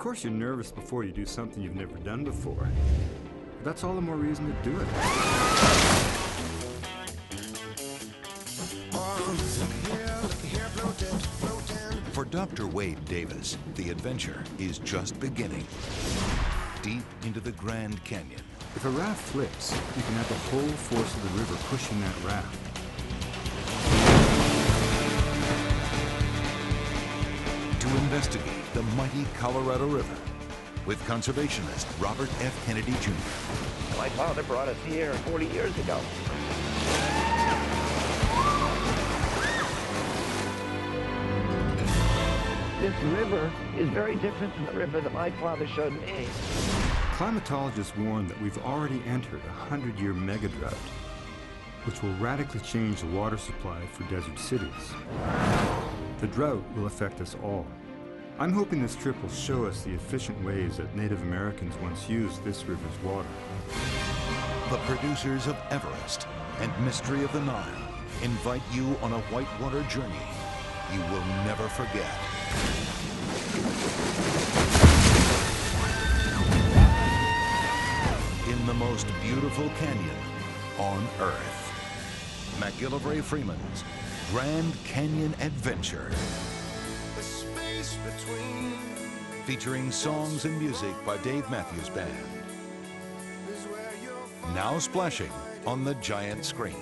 course, you're nervous before you do something you've never done before. But that's all the more reason to do it. For Dr. Wade Davis, the adventure is just beginning. Deep into the Grand Canyon, If a raft flips, you can have the whole force of the river pushing that raft. Investigate the mighty Colorado River with conservationist Robert F. Kennedy Jr. My father brought us here 40 years ago. This river is very different from the river that my father showed me. Climatologists warn that we've already entered a 100-year megadrought, which will radically change the water supply for desert cities. The drought will affect us all. I'm hoping this trip will show us the efficient ways that Native Americans once used this river's water. The producers of Everest and Mystery of the Nile invite you on a whitewater journey you will never forget. In the most beautiful canyon on Earth. MacGillivray Freeman's Grand Canyon Adventure. Featuring songs and music by Dave Matthews Band. Now splashing on the giant screen.